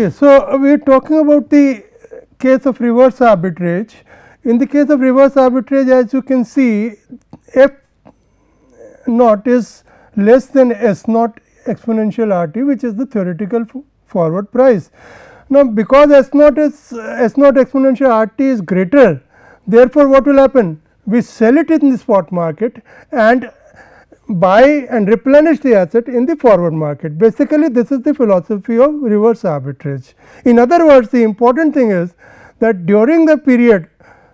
Okay, so uh, we are talking about the case of reverse arbitrage. In the case of reverse arbitrage as you can see f naught is less than s naught exponential r t which is the theoretical forward price. Now, because s naught is s naught exponential r t is greater therefore, what will happen? We sell it in the spot market and buy and replenish the asset in the forward market. Basically, this is the philosophy of reverse arbitrage. In other words, the important thing is that during the period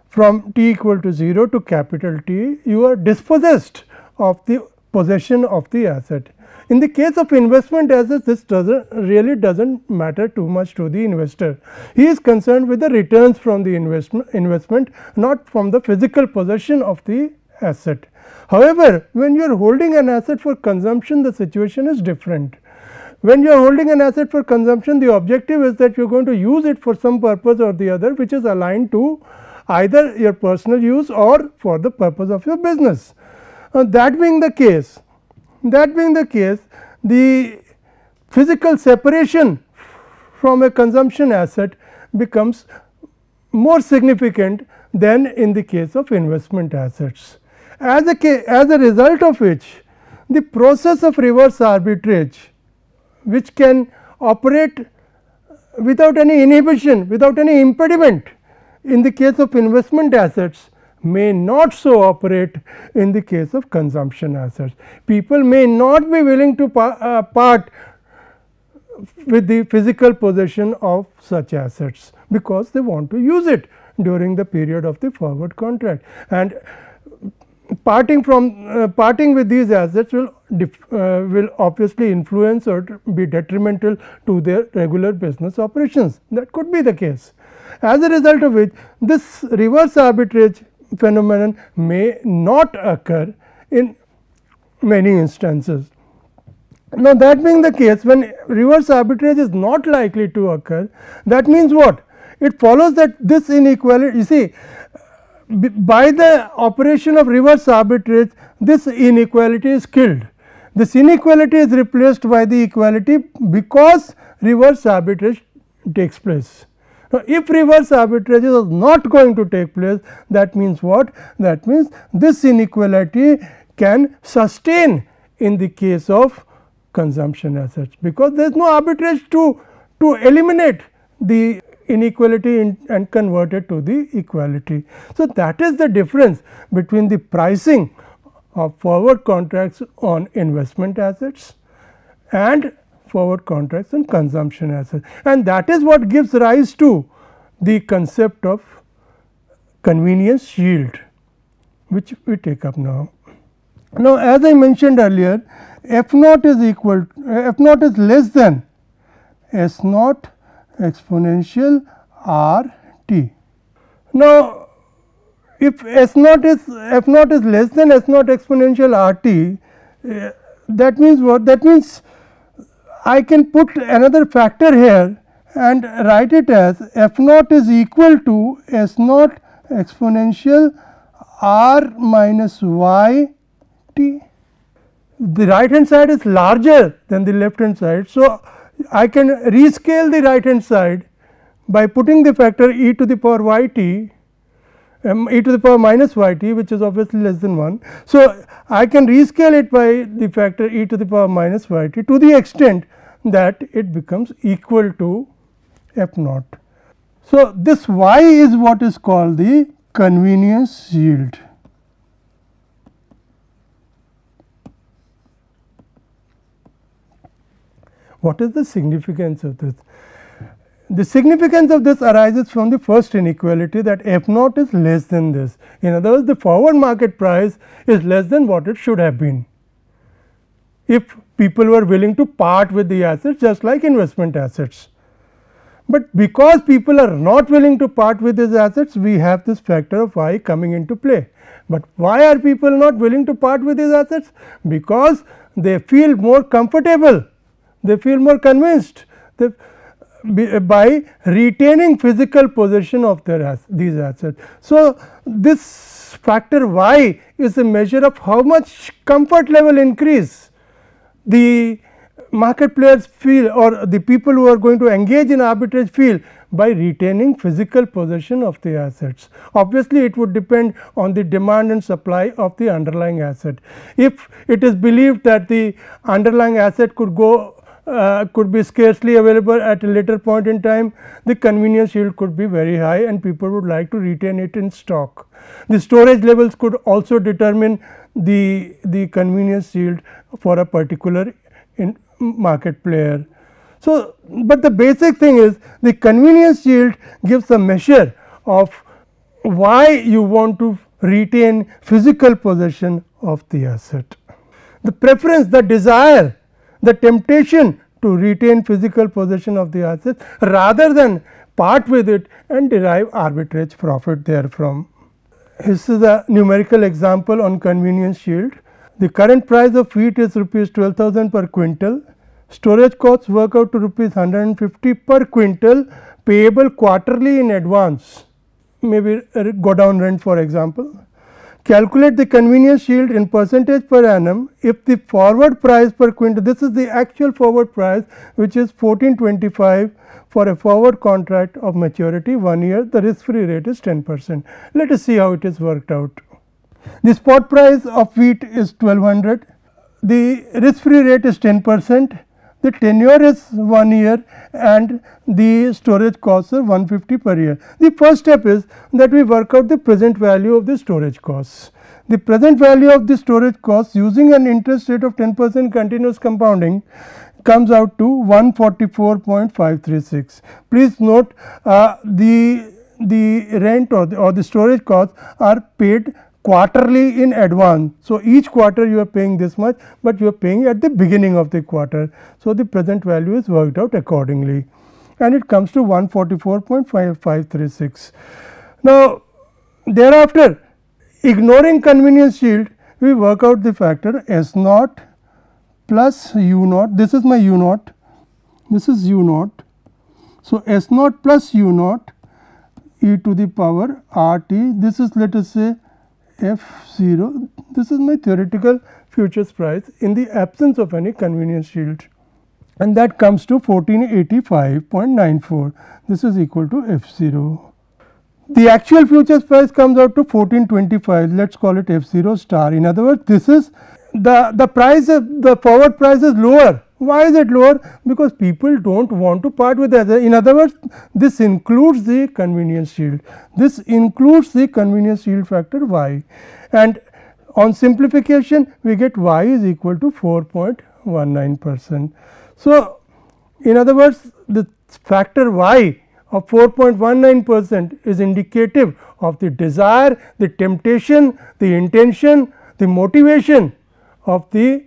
from t equal to 0 to capital T, you are dispossessed of the possession of the asset. In the case of investment assets, this does not really does not matter too much to the investor. He is concerned with the returns from the investment, investment not from the physical possession of the asset. However, when you are holding an asset for consumption the situation is different. When you are holding an asset for consumption the objective is that you are going to use it for some purpose or the other which is aligned to either your personal use or for the purpose of your business. Uh, that being the case, that being the case the physical separation from a consumption asset becomes more significant than in the case of investment assets as a, as a result of which the process of reverse arbitrage which can operate without any inhibition, without any impediment in the case of investment assets may not so operate in the case of consumption assets. People may not be willing to pa uh, part with the physical possession of such assets, because they want to use it during the period of the forward contract and parting from uh, parting with these assets will uh, will obviously influence or be detrimental to their regular business operations that could be the case. As a result of which this reverse arbitrage phenomenon may not occur in many instances. Now, that being the case when reverse arbitrage is not likely to occur that means what? It follows that this inequality you see by the operation of reverse arbitrage this inequality is killed. This inequality is replaced by the equality because reverse arbitrage takes place. Now, if reverse arbitrage is not going to take place that means what? That means this inequality can sustain in the case of consumption assets because there is no arbitrage to, to eliminate the inequality in, and convert it to the equality. So, that is the difference between the pricing of forward contracts on investment assets and forward contracts on consumption assets and that is what gives rise to the concept of convenience yield which we take up now. Now, as I mentioned earlier f naught is equal f naught is less than s naught exponential r t. Now, if s naught is f naught is less than s naught exponential r t, uh, that means what? That means I can put another factor here and write it as f naught is equal to s naught exponential r minus y t. The right hand side is larger than the left hand side. So, I can rescale the right hand side by putting the factor e to the power y t um, e to the power minus y t which is obviously less than 1. So, I can rescale it by the factor e to the power minus y t to the extent that it becomes equal to f naught. So, this y is what is called the convenience yield. What is the significance of this? The significance of this arises from the first inequality that f naught is less than this. In other words, the forward market price is less than what it should have been. If people were willing to part with the assets just like investment assets. But because people are not willing to part with these assets, we have this factor of y coming into play. But why are people not willing to part with these assets? Because they feel more comfortable they feel more convinced by retaining physical possession of their these assets. So, this factor y is a measure of how much comfort level increase the market players feel or the people who are going to engage in arbitrage feel by retaining physical possession of the assets. Obviously, it would depend on the demand and supply of the underlying asset. If it is believed that the underlying asset could go uh, could be scarcely available at a later point in time, the convenience yield could be very high and people would like to retain it in stock. The storage levels could also determine the, the convenience yield for a particular market player. So, but the basic thing is the convenience yield gives a measure of why you want to retain physical possession of the asset. The preference, the desire, the temptation to retain physical possession of the asset rather than part with it and derive arbitrage profit therefrom. This is a numerical example on convenience yield. The current price of wheat is rupees 12,000 per quintal. Storage costs work out to rupees 150 per quintal payable quarterly in advance, maybe uh, godown rent for example. Calculate the convenience yield in percentage per annum if the forward price per quintal, this is the actual forward price which is 1425 for a forward contract of maturity 1 year, the risk free rate is 10 percent. Let us see how it is worked out. The spot price of wheat is 1200, the risk free rate is 10 percent, the tenure is 1 year and the storage costs are 150 per year. The first step is that we work out the present value of the storage costs. The present value of the storage costs using an interest rate of 10 percent continuous compounding comes out to 144.536. Please note uh, the the rent or the, or the storage costs are paid quarterly in advance. So, each quarter you are paying this much, but you are paying at the beginning of the quarter. So, the present value is worked out accordingly and it comes to 144.5536. Now, thereafter ignoring convenience yield we work out the factor S naught plus u naught this is my u naught this is u naught. So, S naught plus u naught e to the power r t this is let us say f 0 this is my theoretical futures price in the absence of any convenience yield and that comes to 1485.94 this is equal to f 0. The actual futures price comes out to 1425 let us call it f 0 star. In other words this is the, the price of the forward price is lower why is it lower? Because people do not want to part with that. In other words, this includes the convenience yield. This includes the convenience yield factor y and on simplification we get y is equal to 4.19 percent. So, in other words the factor y of 4.19 percent is indicative of the desire, the temptation, the intention, the motivation of the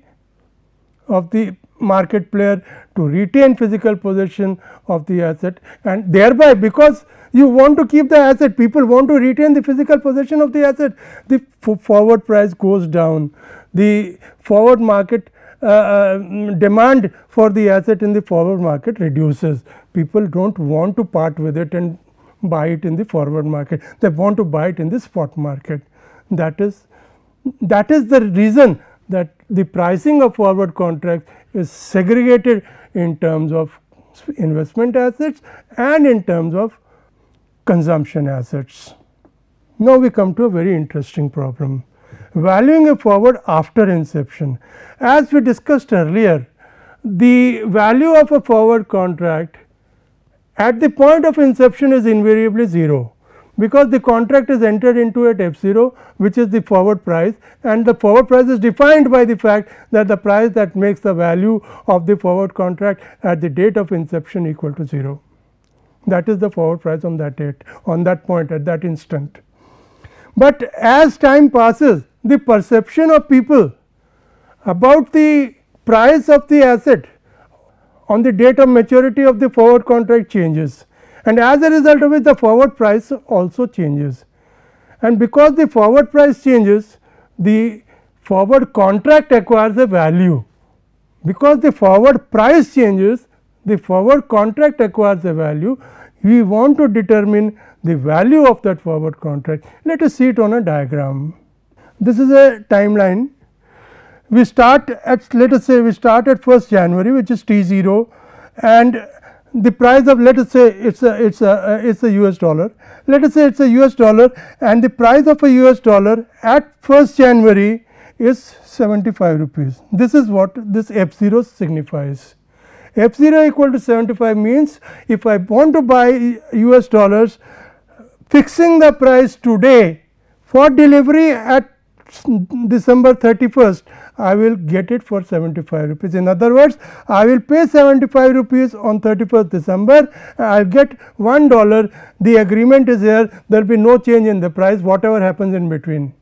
of the market player to retain physical possession of the asset. And thereby because you want to keep the asset people want to retain the physical possession of the asset the forward price goes down. The forward market uh, uh, demand for the asset in the forward market reduces. People do not want to part with it and buy it in the forward market. They want to buy it in the spot market. That is that is the reason that the pricing of forward contracts is segregated in terms of investment assets and in terms of consumption assets. Now, we come to a very interesting problem valuing a forward after inception. As we discussed earlier, the value of a forward contract at the point of inception is invariably 0 because the contract is entered into at f 0 which is the forward price and the forward price is defined by the fact that the price that makes the value of the forward contract at the date of inception equal to 0. That is the forward price on that date on that point at that instant. But as time passes the perception of people about the price of the asset on the date of maturity of the forward contract changes and as a result of it the forward price also changes. And because the forward price changes the forward contract acquires a value. Because the forward price changes the forward contract acquires a value we want to determine the value of that forward contract. Let us see it on a diagram. This is a timeline we start at let us say we start at 1st January which is T 0 and the price of let us say it is a it is a it's a uh, US dollar. Let us say it is a US dollar and the price of a US dollar at 1st January is 75 rupees. This is what this f 0 signifies. f 0 equal to 75 means if I want to buy US dollars fixing the price today for delivery at December 31st I will get it for 75 rupees. In other words, I will pay 75 rupees on 31st December, I will get 1 dollar, the agreement is here, there will be no change in the price whatever happens in between.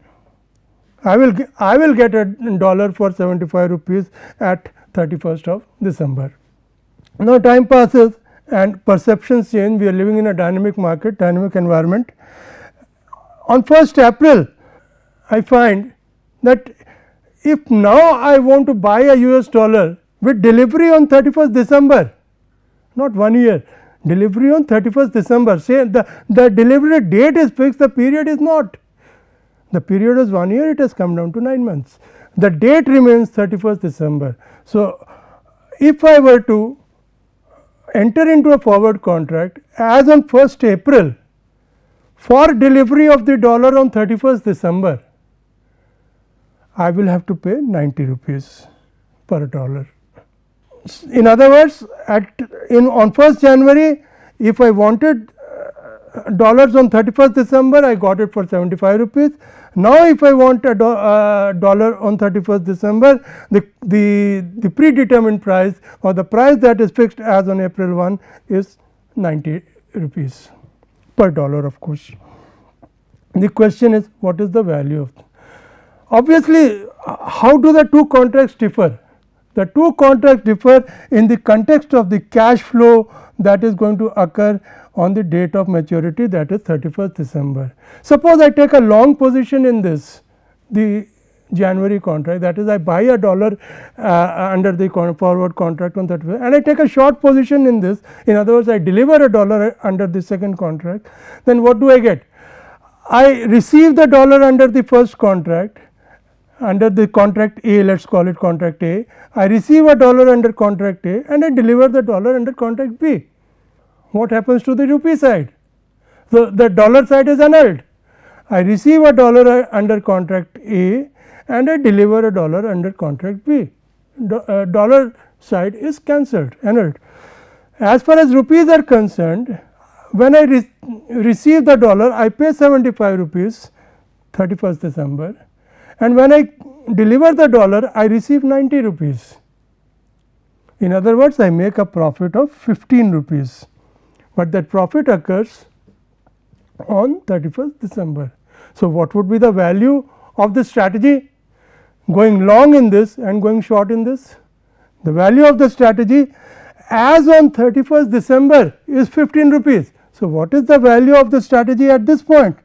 I will I will get a dollar for 75 rupees at 31st of December. Now, time passes and perceptions change, we are living in a dynamic market, dynamic environment. On 1st April, I find that if now I want to buy a US dollar with delivery on 31st December, not one year, delivery on 31st December, say the, the delivery date is fixed, the period is not. The period is one year, it has come down to 9 months. The date remains 31st December. So, if I were to enter into a forward contract as on 1st April for delivery of the dollar on 31st December, I will have to pay 90 rupees per dollar. In other words, at in on 1st January, if I wanted uh, dollars on 31st December, I got it for 75 rupees. Now, if I want a do, uh, dollar on 31st December, the, the, the predetermined price or the price that is fixed as on April 1 is 90 rupees per dollar of course. The question is what is the value of Obviously, how do the two contracts differ? The two contracts differ in the context of the cash flow that is going to occur on the date of maturity that is 31st December. Suppose I take a long position in this the January contract that is I buy a dollar uh, under the forward contract on 31st and I take a short position in this in other words I deliver a dollar under the second contract then what do I get? I receive the dollar under the first contract under the contract A let us call it contract A, I receive a dollar under contract A and I deliver the dollar under contract B. What happens to the rupee side? So, the dollar side is annulled. I receive a dollar under contract A and I deliver a dollar under contract B. Do, uh, dollar side is cancelled, annulled. As far as rupees are concerned, when I re receive the dollar, I pay 75 rupees 31st December and when I deliver the dollar I receive 90 rupees. In other words I make a profit of 15 rupees, but that profit occurs on 31st December. So, what would be the value of this strategy going long in this and going short in this? The value of the strategy as on 31st December is 15 rupees. So, what is the value of the strategy at this point?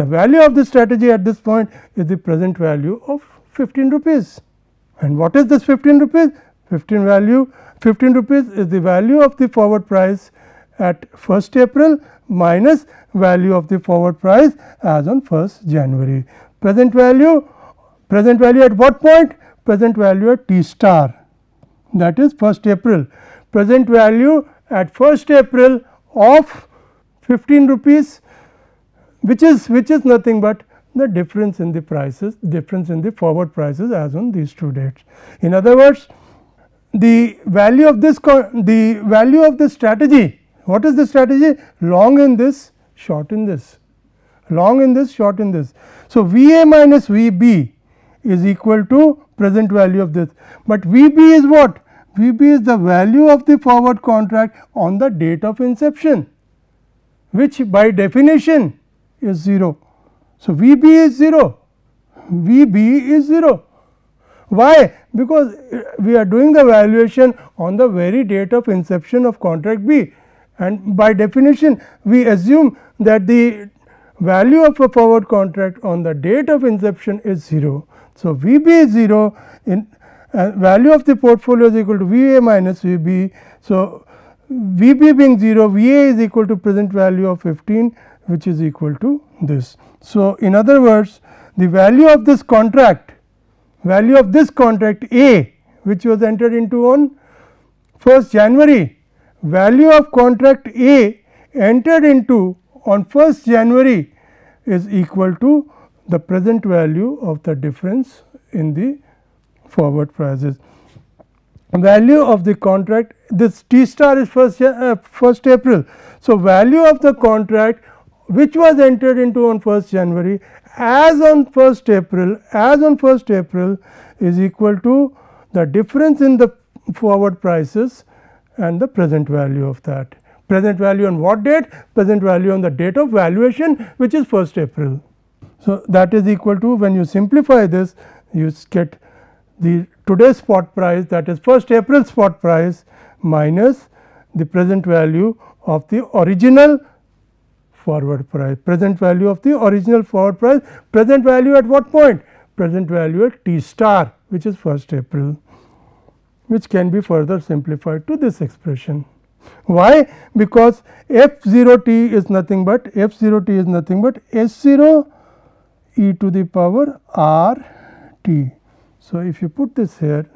The value of the strategy at this point is the present value of 15 rupees. And what is this 15 rupees? 15 value 15 rupees is the value of the forward price at 1st April minus value of the forward price as on 1st January. Present value present value at what point? Present value at T star that is 1st April. Present value at 1st April of 15 rupees which is which is nothing but the difference in the prices difference in the forward prices as on these two dates. In other words the value of this the value of this strategy what is the strategy long in this short in this long in this short in this. So, V a minus V b is equal to present value of this, but V b is what V b is the value of the forward contract on the date of inception which by definition is 0. So, V b is 0, V b is 0. Why? Because we are doing the valuation on the very date of inception of contract B and by definition we assume that the value of a forward contract on the date of inception is 0. So, V b is 0 in uh, value of the portfolio is equal to V a minus V b. So, V b being 0 V a is equal to present value of 15 which is equal to this. So, in other words the value of this contract value of this contract A which was entered into on 1st January value of contract A entered into on 1st January is equal to the present value of the difference in the forward prices. Value of the contract this T star is first uh, 1st April. So, value of the contract which was entered into on 1st January as on 1st April as on 1st April is equal to the difference in the forward prices and the present value of that. Present value on what date? Present value on the date of valuation which is 1st April. So, that is equal to when you simplify this you get the today's spot price that is 1st April spot price minus the present value of the original forward price present value of the original forward price present value at what point present value at t star which is 1st April which can be further simplified to this expression. Why? Because f 0 t is nothing but f 0 t is nothing but s 0 e to the power r t. So, if you put this here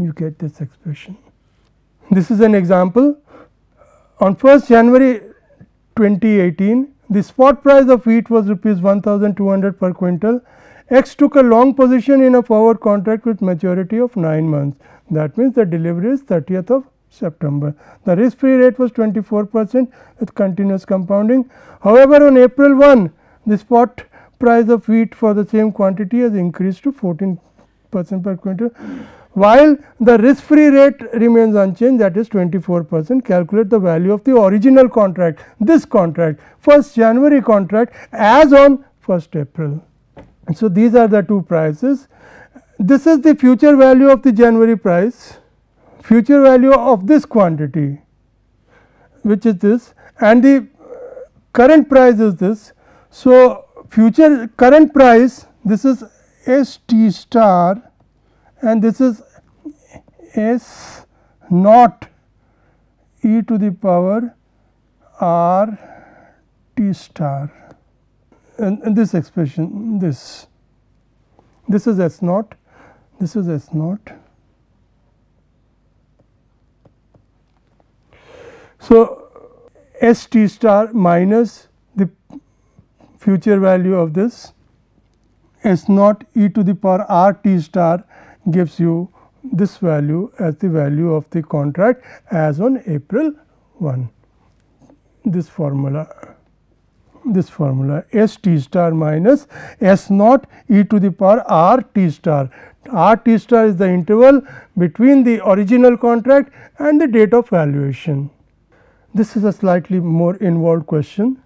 you get this expression. This is an example on 1st January 2018 the spot price of wheat was rupees 1200 per quintal. X took a long position in a forward contract with maturity of 9 months that means the delivery is 30th of September. The risk free rate was 24 percent with continuous compounding. However, on April 1 the spot price of wheat for the same quantity has increased to 14 percent per quintal, while the risk free rate remains unchanged that is 24 percent. Calculate the value of the original contract, this contract 1st January contract as on 1st April. So, these are the two prices. This is the future value of the January price, future value of this quantity which is this and the current price is this. So, future current price this is S t star and this is S naught e to the power r t star and, and this expression this this is S naught this is S naught. So, S t star minus the future value of this S naught e to the power r t star gives you this value as the value of the contract as on April 1 this formula this formula S t star minus S naught e to the power r t star r t star is the interval between the original contract and the date of valuation. This is a slightly more involved question.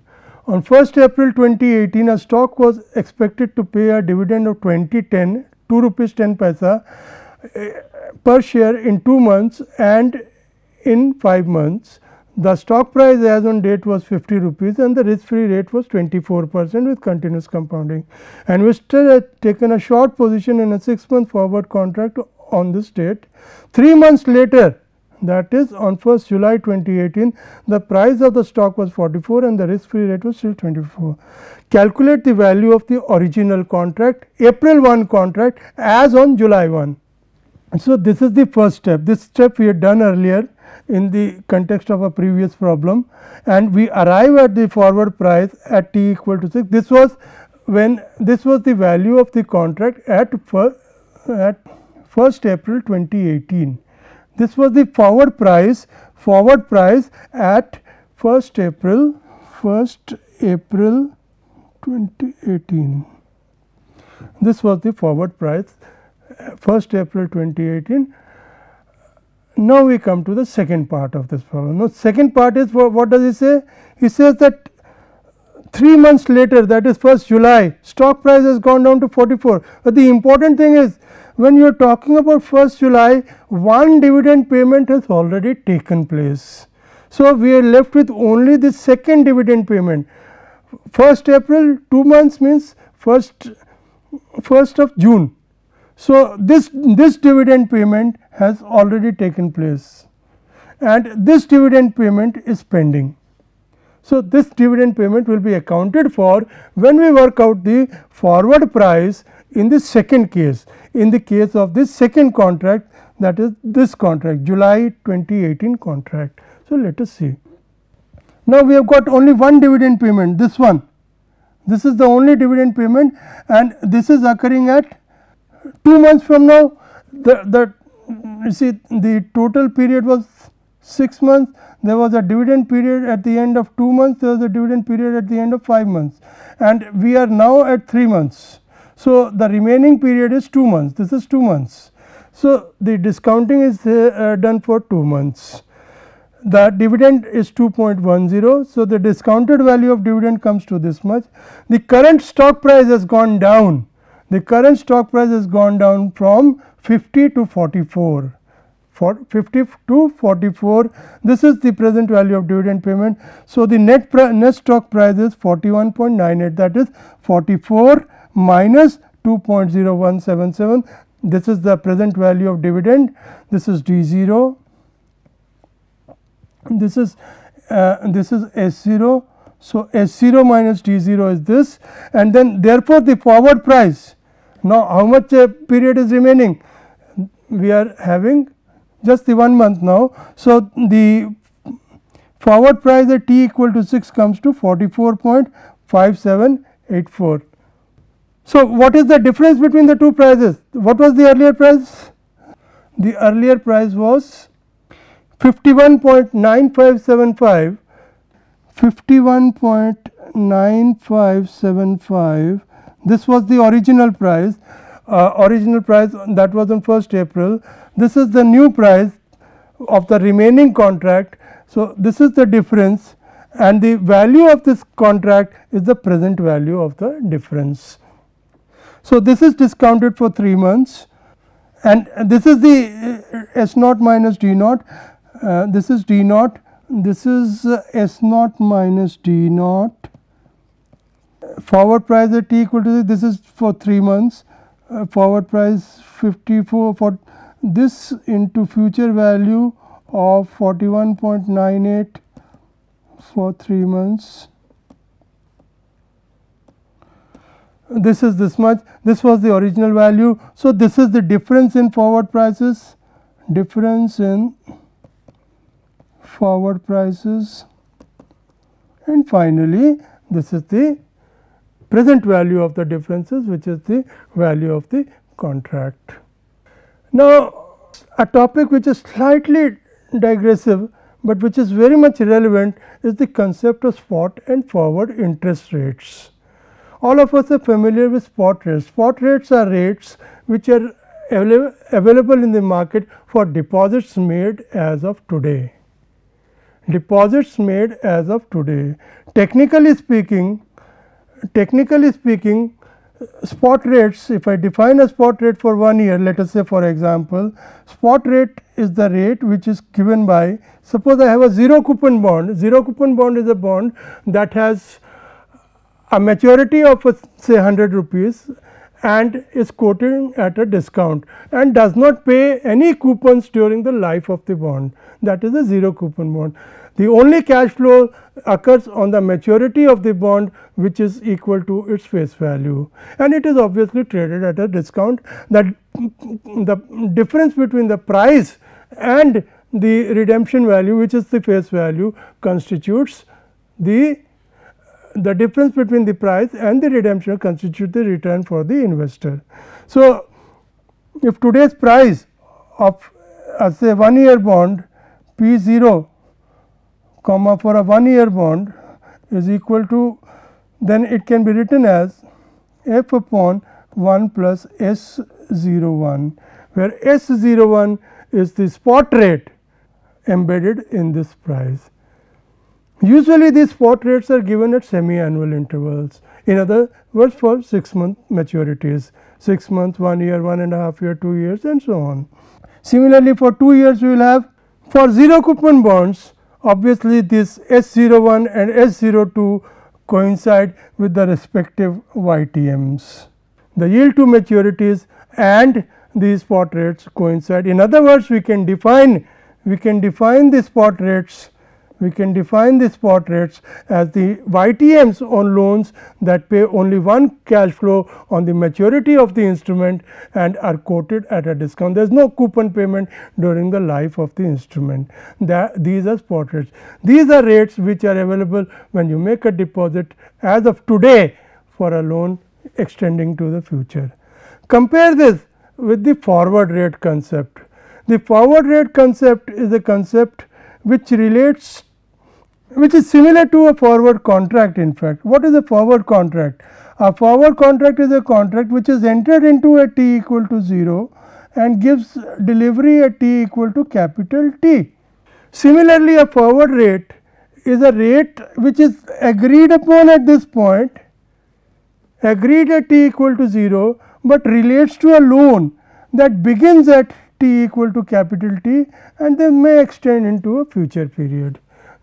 On 1st April 2018, a stock was expected to pay a dividend of 2010 2 rupees 10 paisa eh, per share in 2 months and in 5 months. The stock price as on date was 50 rupees and the risk free rate was 24 percent with continuous compounding. Investor had taken a short position in a 6 month forward contract on this date. 3 months later that is on 1st July 2018 the price of the stock was 44 and the risk free rate was still 24. Calculate the value of the original contract April 1 contract as on July 1. So, this is the first step this step we had done earlier in the context of a previous problem and we arrive at the forward price at t equal to 6. This was when this was the value of the contract at, at 1st April 2018 this was the forward price, forward price at 1st April, 1st April 2018. This was the forward price 1st April 2018. Now, we come to the second part of this problem. Now, second part is what does he say? He says that 3 months later that is 1st July stock price has gone down to 44, but the important thing is when you are talking about 1st July, one dividend payment has already taken place. So, we are left with only the second dividend payment. 1st April 2 months means 1st 1st of June. So, this this dividend payment has already taken place and this dividend payment is pending. So, this dividend payment will be accounted for when we work out the forward price in the second case in the case of this second contract that is this contract July 2018 contract. So, let us see. Now, we have got only one dividend payment this one this is the only dividend payment and this is occurring at 2 months from now the, the you see the total period was 6 months there was a dividend period at the end of 2 months there was a dividend period at the end of 5 months and we are now at 3 months. So, the remaining period is 2 months this is 2 months. So, the discounting is uh, done for 2 months the dividend is 2.10. So, the discounted value of dividend comes to this much. The current stock price has gone down, the current stock price has gone down from 50 to 44. For 50 to 44 this is the present value of dividend payment. So, the net net stock price is 41.98 that is 44 minus 2.0177 this is the present value of dividend this is d 0 this is uh, this is S 0. So, S 0 minus D 0 is this and then therefore, the forward price now how much uh, period is remaining we are having just the 1 month now. So, the forward price at t equal to 6 comes to 44.5784. So, what is the difference between the two prices? What was the earlier price? The earlier price was 51.9575 51.9575 this was the original price. Uh, original price that was on 1st April. This is the new price of the remaining contract. So this is the difference. And the value of this contract is the present value of the difference so this is discounted for 3 months and this is the uh, S naught minus D naught uh, this is d naught, this is uh, S naught minus d naught. Forward price at t equal to this, is for 3 months, uh, forward price 54 for this into future value of 41.98 for 3 months. This is this much, this was the original value. So, this is the difference in forward prices, difference in forward prices and finally, this is the present value of the differences which is the value of the contract. Now, a topic which is slightly digressive, but which is very much relevant is the concept of spot and forward interest rates. All of us are familiar with spot rates. Spot rates are rates which are available in the market for deposits made as of today deposits made as of today. Technically speaking, technically speaking spot rates if I define a spot rate for 1 year let us say for example, spot rate is the rate which is given by suppose I have a 0 coupon bond, 0 coupon bond is a bond that has a maturity of a, say 100 rupees and is quoted at a discount and does not pay any coupons during the life of the bond. That is a 0 coupon bond. The only cash flow occurs on the maturity of the bond which is equal to its face value. And it is obviously traded at a discount. That mm, the difference between the price and the redemption value which is the face value constitutes the the difference between the price and the redemption constitute the return for the investor. So, if today's price of uh, say 1 year bond P 0 comma for a 1 year bond is equal to then it can be written as f upon 1 plus S 0 1 where S 0 1 is the spot rate embedded in this price. Usually these spot rates are given at semi annual intervals in other words for 6 month maturities 6 months, 1 year, 1 and a half year, 2 years and so on. Similarly, for 2 years we will have for 0 coupon bonds Obviously, this S 01 and S 02 coincide with the respective YTMs. The yield to maturities and these spot rates coincide. In other words, we can define we can define the spot rates we can define the spot rates as the YTMs on loans that pay only one cash flow on the maturity of the instrument and are quoted at a discount. There is no coupon payment during the life of the instrument. That these are spot rates. These are rates which are available when you make a deposit as of today for a loan extending to the future. Compare this with the forward rate concept. The forward rate concept is a concept which relates which is similar to a forward contract in fact. What is a forward contract? A forward contract is a contract which is entered into at t equal to 0 and gives delivery at t equal to capital T. Similarly, a forward rate is a rate which is agreed upon at this point, agreed at t equal to 0, but relates to a loan that begins at t equal to capital T and then may extend into a future period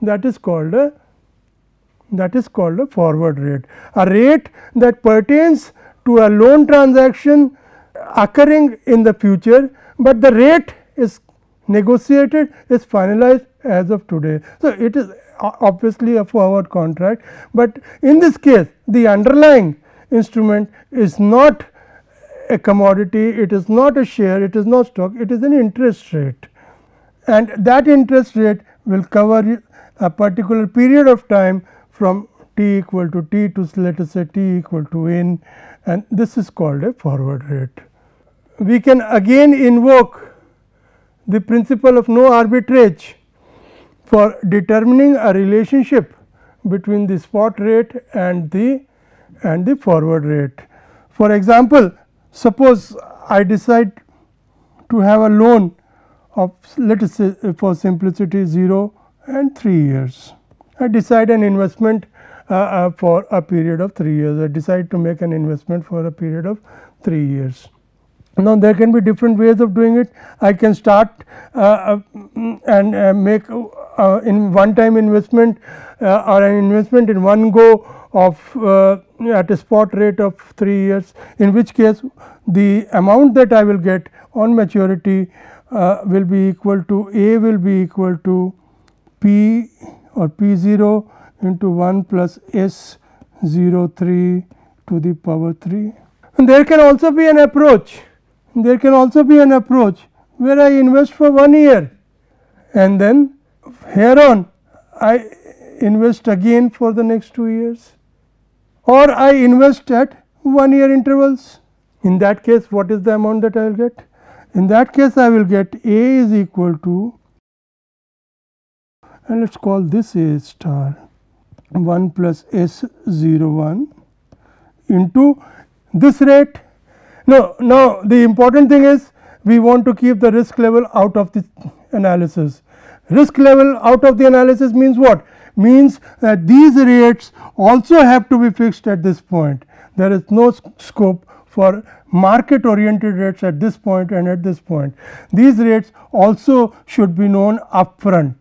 that is called a that is called a forward rate. A rate that pertains to a loan transaction occurring in the future, but the rate is negotiated is finalized as of today. So, it is obviously a forward contract, but in this case the underlying instrument is not a commodity, it is not a share, it is not stock, it is an interest rate and that interest rate will cover a particular period of time from t equal to t to let us say t equal to n and this is called a forward rate. We can again invoke the principle of no arbitrage for determining a relationship between the spot rate and the and the forward rate. For example, suppose I decide to have a loan of let us say for simplicity 0 and 3 years. I decide an investment uh, uh, for a period of 3 years. I decide to make an investment for a period of 3 years. Now, there can be different ways of doing it. I can start uh, uh and uh, make uh, in one time investment or an investment in one go of at a spot rate of 3 years, in which case the amount that I will get on maturity will be equal to A will be equal to P or P 0 into 1 plus S 0 3 to the power 3. And there can also be an approach, there can also be an approach where I invest for 1 year and then here on I invest again for the next 2 years or I invest at 1 year intervals. In that case what is the amount that I will get? In that case I will get A is equal to and let us call this A star 1 plus S 0 1 into this rate. No, now the important thing is we want to keep the risk level out of the analysis. Risk level out of the analysis means what? Means that these rates also have to be fixed at this point. There is no scope for market oriented rates at this point and at this point. These rates also should be known upfront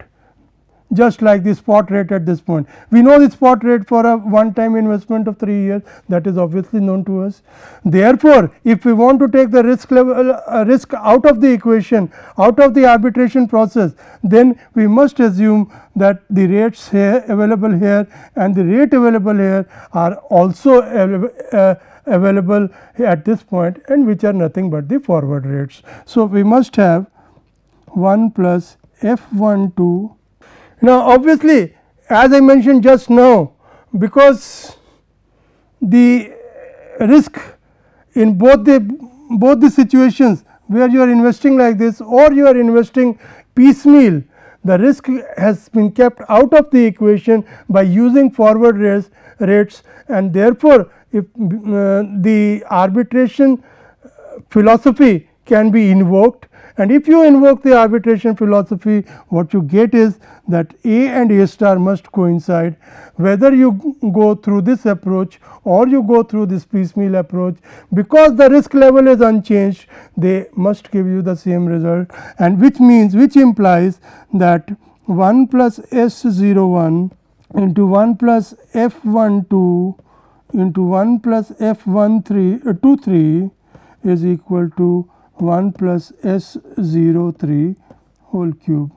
just like the spot rate at this point. We know the spot rate for a one time investment of 3 years that is obviously known to us. Therefore, if we want to take the risk level uh, risk out of the equation out of the arbitration process then we must assume that the rates here available here and the rate available here are also uh, available at this point and which are nothing but the forward rates. So, we must have 1 plus f 1 2 now, obviously as I mentioned just now because the risk in both the both the situations where you are investing like this or you are investing piecemeal the risk has been kept out of the equation by using forward rates, rates. And therefore, if uh, the arbitration philosophy can be invoked. And if you invoke the arbitration philosophy what you get is that A and A star must coincide. Whether you go through this approach or you go through this piecemeal approach because the risk level is unchanged they must give you the same result. And which means which implies that 1 plus S 0 1 into 1 plus F 1 2 into 1 plus F 1 3 uh, 2 3 is equal to 1 plus S 0 3 whole cube.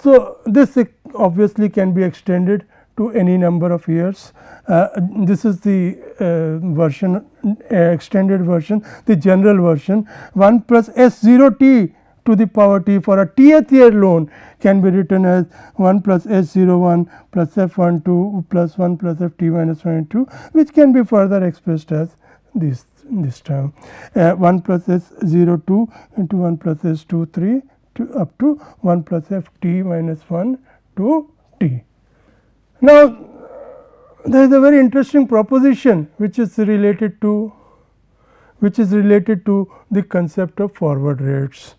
So, this obviously can be extended to any number of years. Uh, this is the uh, version uh, extended version the general version 1 plus s 0 t to the power t for a tth year loan can be written as 1 plus s 0 1 plus f 1 2 plus 1 plus f t minus 1 2 which can be further expressed as this this term uh, 1 plus s 0 2 into 1 plus s 2 3 to up to 1 plus f t minus 1 to t. Now, there is a very interesting proposition which is related to which is related to the concept of forward rates.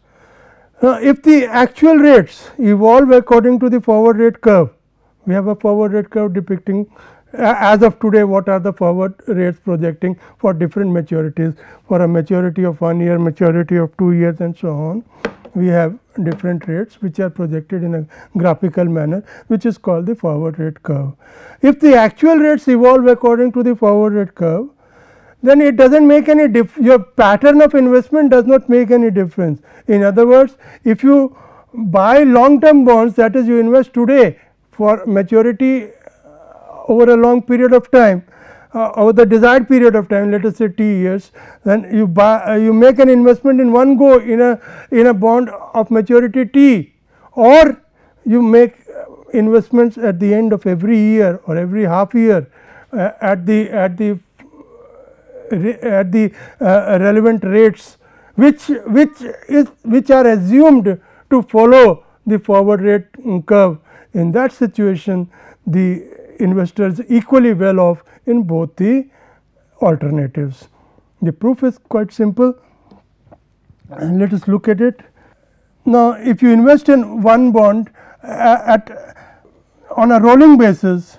Now, if the actual rates evolve according to the forward rate curve, we have a forward rate curve depicting as of today what are the forward rates projecting for different maturities for a maturity of 1 year, maturity of 2 years and so on we have different rates which are projected in a graphical manner which is called the forward rate curve. If the actual rates evolve according to the forward rate curve then it does not make any difference your pattern of investment does not make any difference. In other words if you buy long term bonds that is you invest today for maturity over a long period of time uh, over the desired period of time let us say t years then you buy uh, you make an investment in one go in a in a bond of maturity t or you make investments at the end of every year or every half year uh, at the at the at the uh, relevant rates which which is which are assumed to follow the forward rate curve. In that situation the investor is equally well off in both the alternatives. The proof is quite simple and let us look at it. Now, if you invest in one bond uh, at on a rolling basis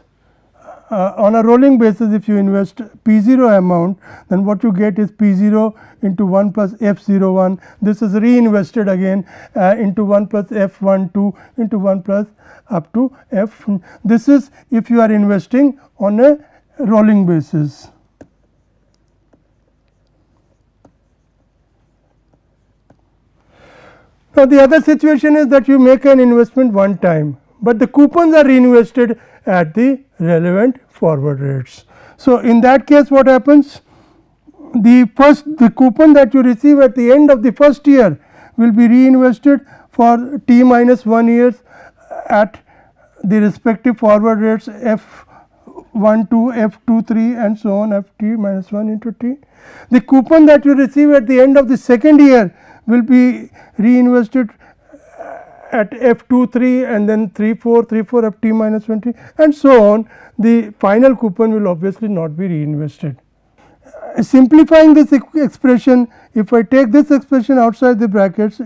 uh, on a rolling basis if you invest P 0 amount then what you get is P 0 into 1 plus F 0 1 this is reinvested again uh, into 1 plus F 1 2 into 1 plus up to F this is if you are investing on a rolling basis. Now, the other situation is that you make an investment one time, but the coupons are reinvested at the relevant forward rates. So, in that case what happens? The first the coupon that you receive at the end of the first year will be reinvested for t minus 1 years at the respective forward rates f 1 2 f 2 3 and so on f t minus 1 into t. The coupon that you receive at the end of the second year will be reinvested at f 2 3 and then 3 4 3 4 f t minus 20 and so on the final coupon will obviously not be reinvested. Uh, simplifying this expression if I take this expression outside the brackets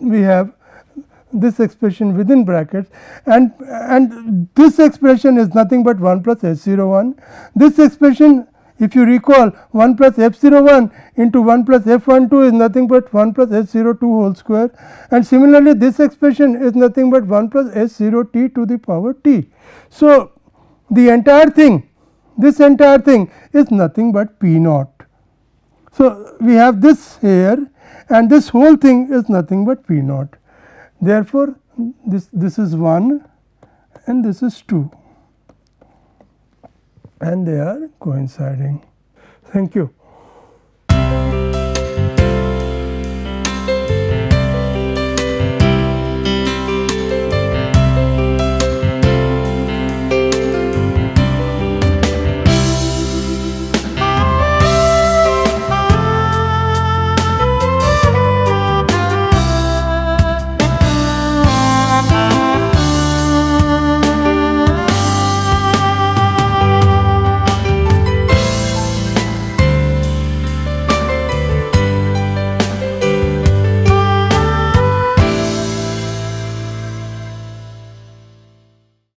we have this expression within brackets and and this expression is nothing but 1 plus s 0 1. This expression if you recall 1 plus f 0 1 into 1 plus f 1 2 is nothing but 1 plus s 0 2 whole square and similarly this expression is nothing but 1 plus s 0 t to the power t. So, the entire thing this entire thing is nothing but p naught. So, we have this here and this whole thing is nothing but p naught. Therefore, this, this is 1 and this is 2 and they are coinciding. Thank you.